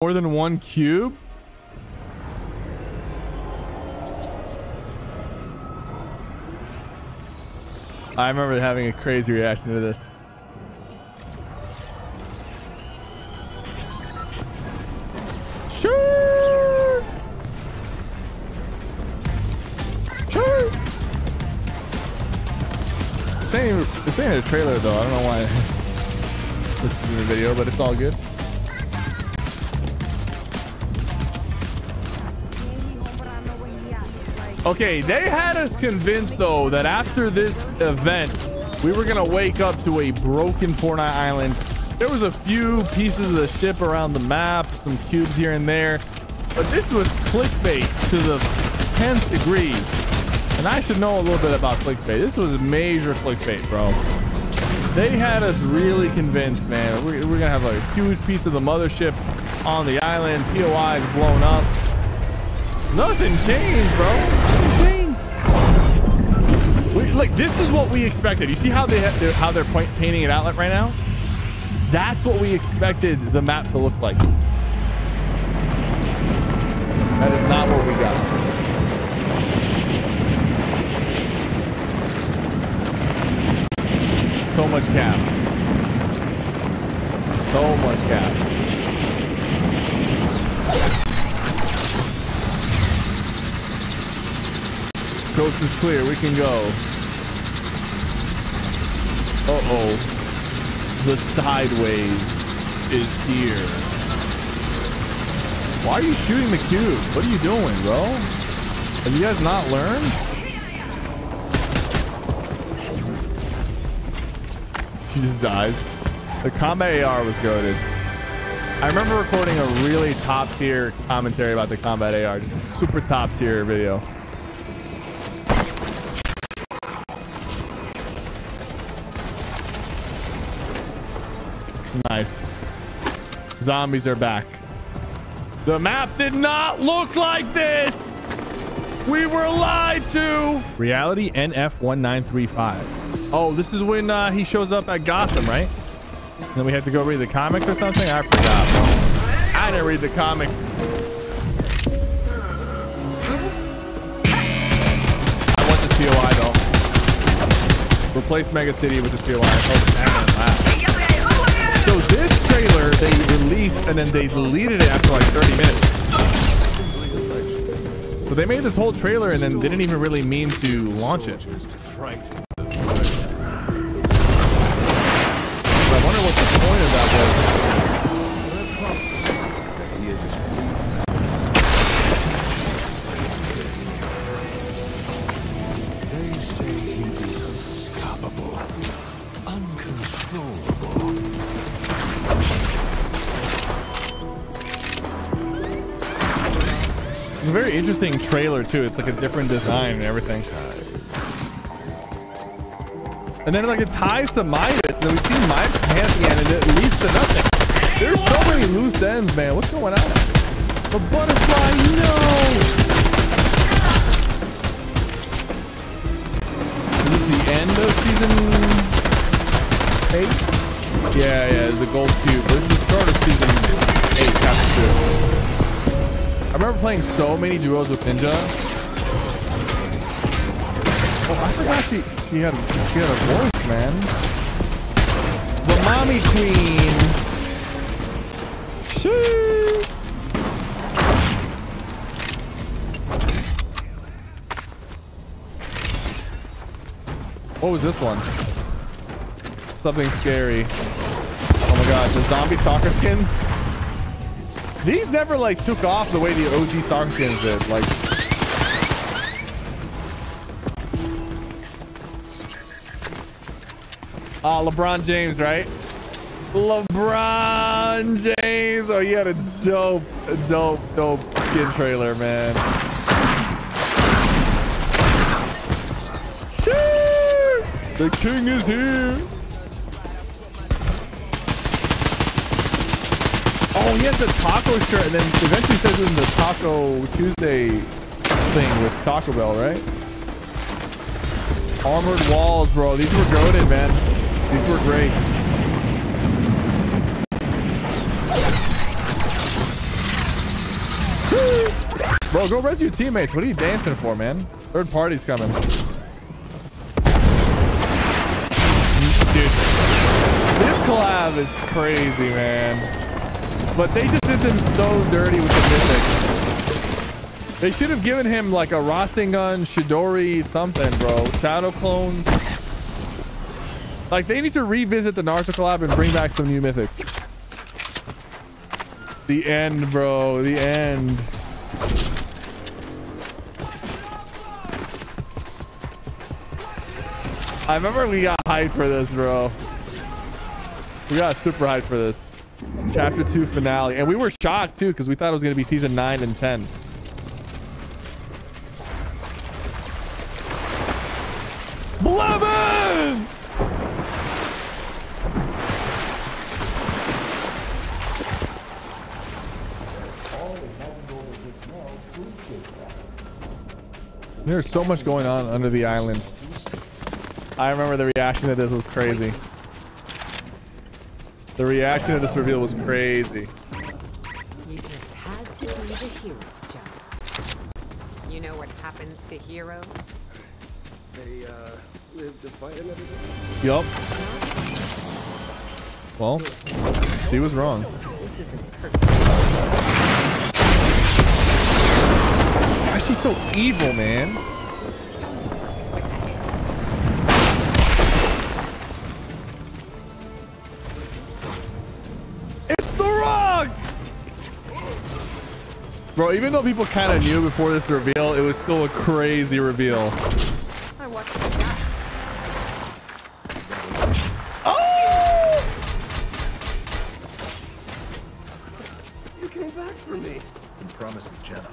More than one cube? I remember having a crazy reaction to this. Sure. Sure. This this ain't a trailer though. I don't know why this is in the video, but it's all good. Okay, they had us convinced though that after this event, we were gonna wake up to a broken Fortnite island. There was a few pieces of the ship around the map, some cubes here and there, but this was clickbait to the 10th degree. And I should know a little bit about clickbait. This was major clickbait, bro. They had us really convinced, man. We're, we're gonna have a huge piece of the mothership on the island. POI is blown up. Nothing changed, bro. Nothing changed. We, look, this is what we expected. You see how they they're, how they're point, painting it out like right now? That's what we expected the map to look like. That is not what we got. So much cap. So much cap. Coast is clear. We can go. Uh-oh. The sideways is here. Why are you shooting the cube? What are you doing, bro? Have you guys not learned? She just dies. The combat AR was goaded. I remember recording a really top tier commentary about the combat AR, just a super top tier video. Zombies are back. The map did not look like this. We were lied to. Reality NF1935. Oh, this is when uh, he shows up at Gotham, right? And then we had to go read the comics or something? I forgot. I didn't read the comics. I want this POI though. Replace Mega City with the POI. So this trailer they released and then they deleted it after like 30 minutes. So they made this whole trailer and then didn't even really mean to launch it. I wonder what the point of that was. Interesting trailer too. It's like a different design and everything. And then like it ties to Midas, and then we see Midas hands again, and it leads to nothing. There's so many loose ends, man. What's going on? The butterfly, no! Is this the end of season eight? Yeah, yeah, the gold cube. This is the start of season eight, chapter two. I remember playing so many duos with Ninja. Oh, I forgot she she had she had a voice, man. The mommy queen. Shoo. What was this one? Something scary. Oh my god, the zombie soccer skins? These never like took off the way the OG soccer skins did. Like Ah, LeBron James, right? LeBron James. Oh, you had a dope, dope, dope skin trailer, man. Sure. The king is here. Oh, he has the taco shirt, and then eventually says in the Taco Tuesday thing with Taco Bell, right? Armored walls, bro. These were goaded, man. These were great. Bro, go res your teammates. What are you dancing for, man? Third party's coming. Dude, this collab is crazy, man. But they just did them so dirty with the mythic. They should have given him like a Rasengan, Chidori, something, bro. Shadow clones. Like, they need to revisit the Naruto collab and bring back some new mythics. The end, bro. The end. I remember we got hyped for this, bro. We got super hyped for this. Chapter 2 finale. And we were shocked, too, because we thought it was going to be season 9 and 10. Blevin! There's so much going on under the island. I remember the reaction to this was crazy. The reaction to this reveal was crazy. You just had to be the hero, Jones. You know what happens to heroes? They, uh, live to fight another day. Yup. Well, she was wrong. This isn't personal. Why is she so evil, man? The Rock! Bro, even though people kind of knew before this reveal, it was still a crazy reveal. I watched the guy. Oh! You came back for me. And promised me Jenna.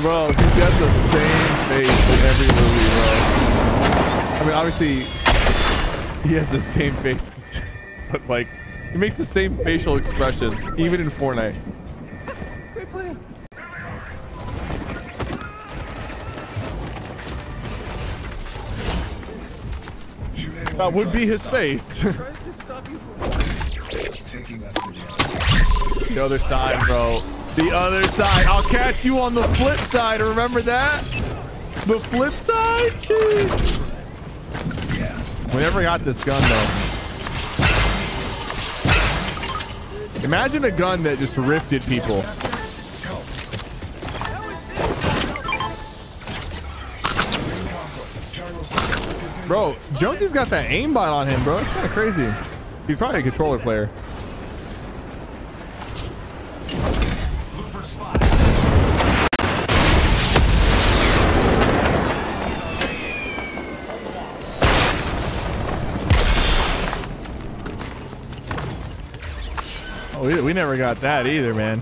Bro, he's got the same face in every movie, bro. I mean, obviously, he has the same face, but like, he makes the same facial expressions, even in Fortnite. Great plan. That would be his face. The other side, bro. The other side. I'll catch you on the flip side. Remember that? The flip side? Jeez. We never got this gun, though. Imagine a gun that just rifted people. Bro, Jonesy's got that aimbot on him, bro. It's kind of crazy. He's probably a controller player. Never got that either, man.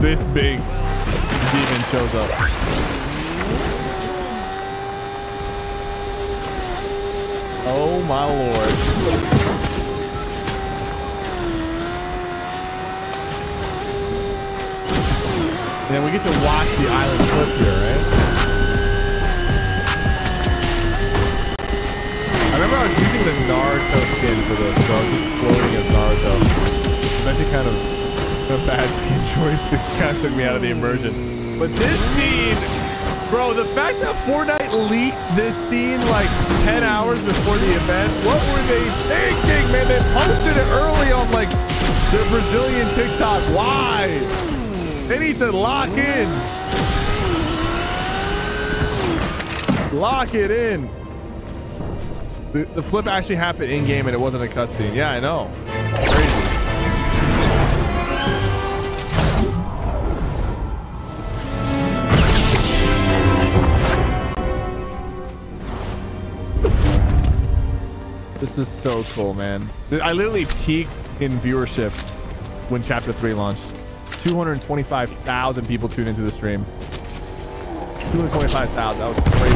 This big demon shows up. Oh my lord. And then we get to watch the island flip here, right? I remember I was using the Naruto skin for this, so I was just floating as Naruto. It's actually kind of a bad skin choice. It kind of took me out of the immersion. But this scene, bro, the fact that Fortnite leaked this scene like 10 hours before the event, what were they thinking, man? They posted it early on like the Brazilian TikTok. Why? They need to lock in. Lock it in. The, the flip actually happened in game and it wasn't a cutscene. Yeah, I know. Crazy. This is so cool, man. I literally peaked in viewership when Chapter 3 launched. 225,000 people tune into the stream. 225,000. That was crazy.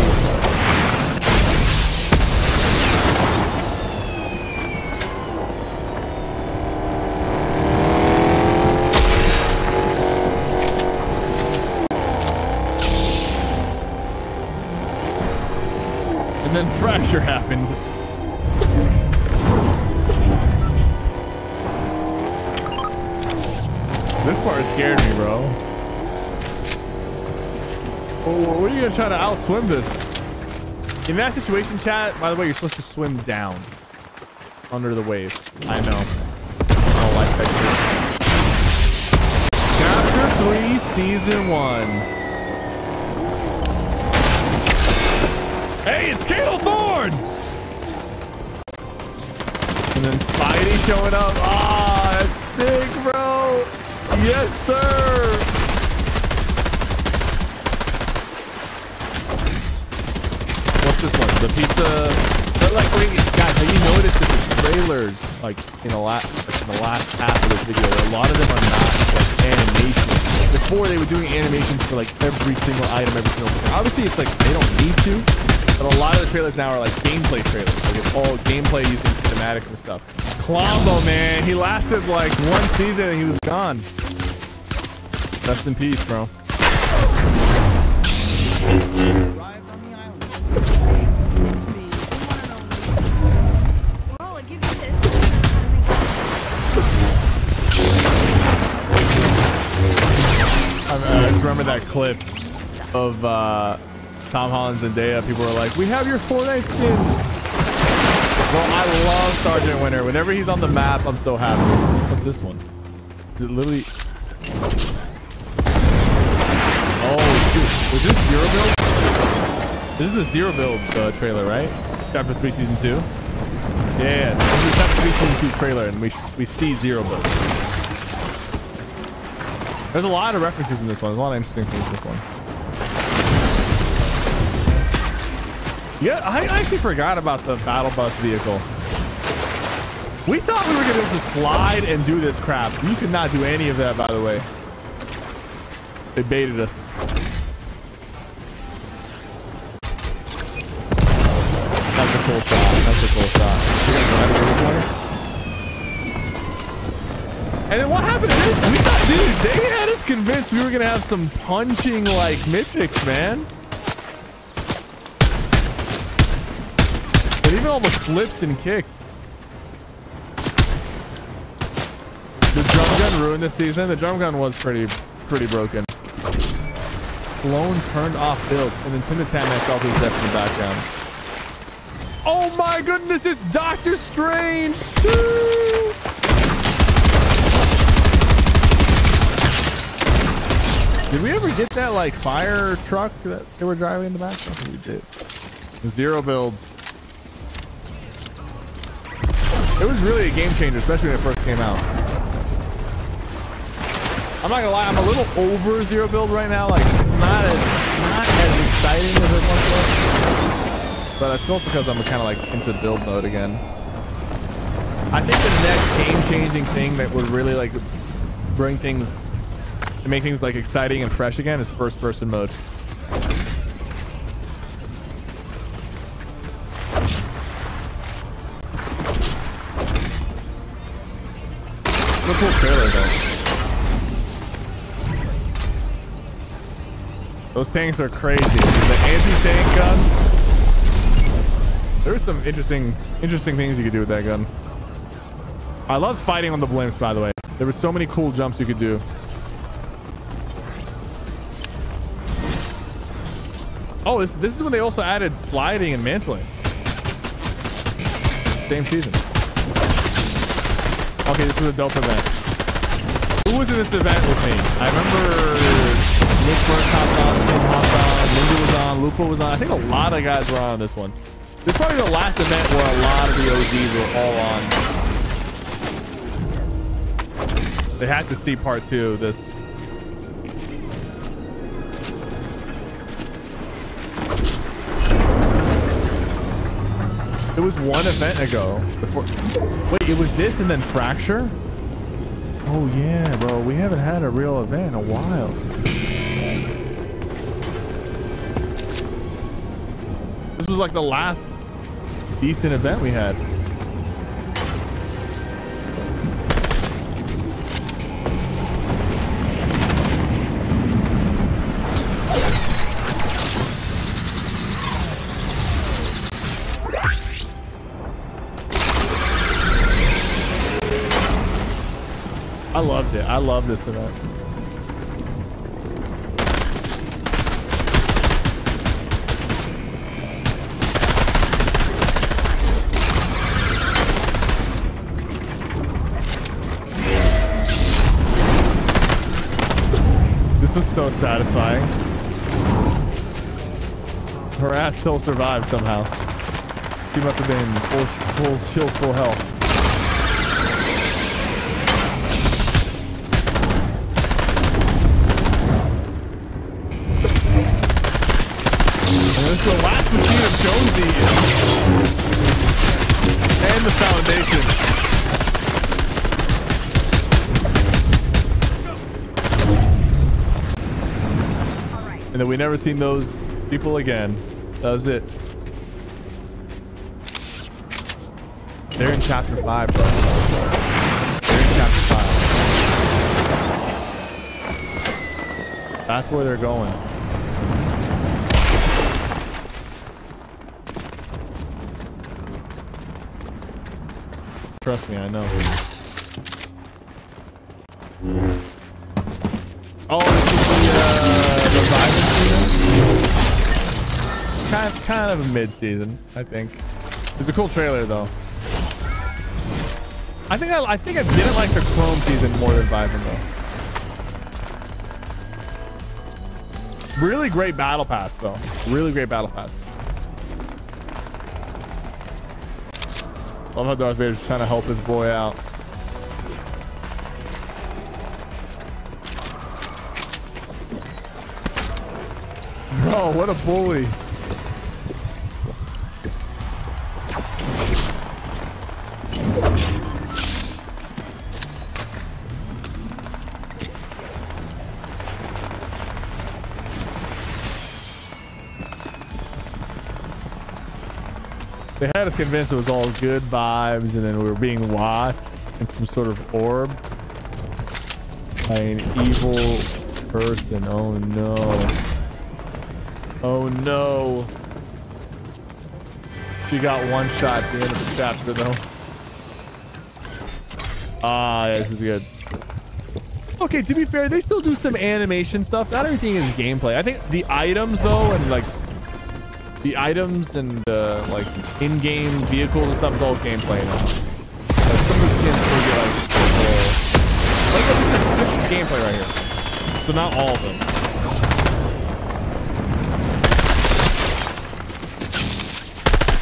And then fracture happened. Scared me, bro. Oh, what are you gonna try to outswim this? In that situation, chat, by the way, you're supposed to swim down under the wave. I know. I don't like that shit. Chapter 3, Season 1. Hey, it's Cale Thorne! And then Spidey showing up. Ah, that's sick, bro. Yes, sir. What's this one? The pizza. But like, wait, guys, have you noticed that the trailers, like in the last, like in the last half of this video, a lot of them are not like animations. Before they were doing animations for like every single item, every single thing. Obviously, it's like they don't need to, but a lot of the trailers now are like gameplay trailers. Like it's all gameplay using cinematics and stuff. Colombo, man, he lasted like one season and he was gone. Rest in peace, bro. I, just remember that clip of uh, Tom Holland and Zendaya. People were like, "We have your Fortnite skin." Well, I love Sergeant Winter. Whenever he's on the map, I'm so happy. What's this one? Is it literally? Oh, shoot. was this zero build? This is the zero build uh, trailer, right? Chapter three, season two. Yeah, this is chapter three, season two trailer, and we we see zero build. There's a lot of references in this one. There's a lot of interesting things in this one. Yeah, I actually forgot about the battle bus vehicle. We thought we were going to be able to slide and do this crap. You could not do any of that, by the way. They baited us. That's a cool shot. That's a cool shot. And then what happened to this? We thought, dude, they had us convinced we were gonna have some punching like mythics, man. But even all the flips and kicks. The drum gun ruined this season. The drum gun was pretty, pretty broken. Slone turned off builds, and then Timitan felt his death in the background. Oh my goodness, it's Doctor Strange! Woo! Did we ever get that like fire truck that they were driving in the back? I think we did. Zero build. It was really a game changer, especially when it first came out. I'm not gonna lie, I'm a little over zero build right now. Like it's not as not as exciting as it once was. But it's also because I'm kind of like into build mode again. I think the next game-changing thing that would really like bring things make things like exciting and fresh again is first person mode. What cool trailer though. Those tanks are crazy. The anti-tank gun. There's some interesting, interesting things you could do with that gun. I love fighting on the blimps, by the way. There were so many cool jumps you could do. Oh, this, this is when they also added sliding and mantling. Same season. Okay, this was a dope event. Who was in this event with me? I remember Nick Burke hopped on, Tim hopped on, Linda was on, Lupo was on. I think a lot of guys were on this one. This is probably the last event where a lot of the OGs were all on. They had to see part two this. It was one event ago. Before. Wait, it was this and then Fracture? Oh yeah, bro. We haven't had a real event in a while. This was like the last decent event we had. I loved it. I love this event. This was so satisfying. Her ass still survived somehow. She must have been full, full full health. The last machine of Jonesy. And the Foundation. And then we never seen those people again. That was it. They're in chapter five, bro. They're in chapter five. That's where they're going. Trust me, I know. Oh, the, uh? Kind of, kind of a mid-season, I think. It's a cool trailer, though. I think I, I think I didn't like the Chrome season more than Vibin', though. Really great battle pass, though. Really great battle pass. Love how Darth Vader's trying to help his boy out. Bro, what a bully. They had us convinced it was all good vibes and then we were being watched in some sort of orb by an evil person. Oh no. Oh no. She got one shot at the end of the chapter though. Ah, yeah, this is good. Okay, to be fair, they still do some animation stuff. Not everything is gameplay. I think the items though, and like the items and uh, like in-game vehicles and stuff is all gameplay now. Like, some of the skins still get like, uh, like this, is, this is gameplay right here. So not all of them.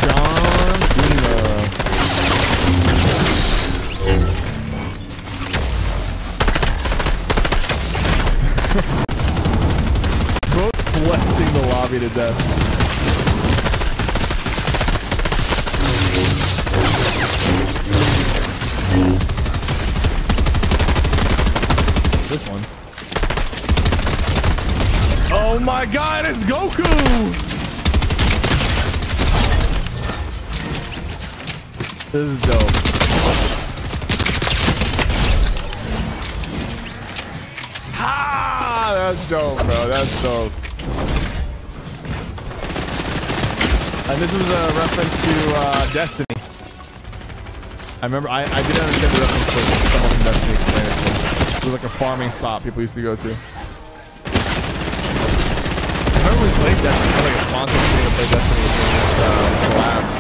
John Cena. Both flexing the lobby to death. This is dope. Ah, that's dope, bro. That's dope. And this was a reference to uh, Destiny. I remember I, I didn't understand the reference to someone from Destiny explained it. Was like a farming spot people used to go to. I remember we played Destiny, had like a sponsor to play Destiny with uh, collab.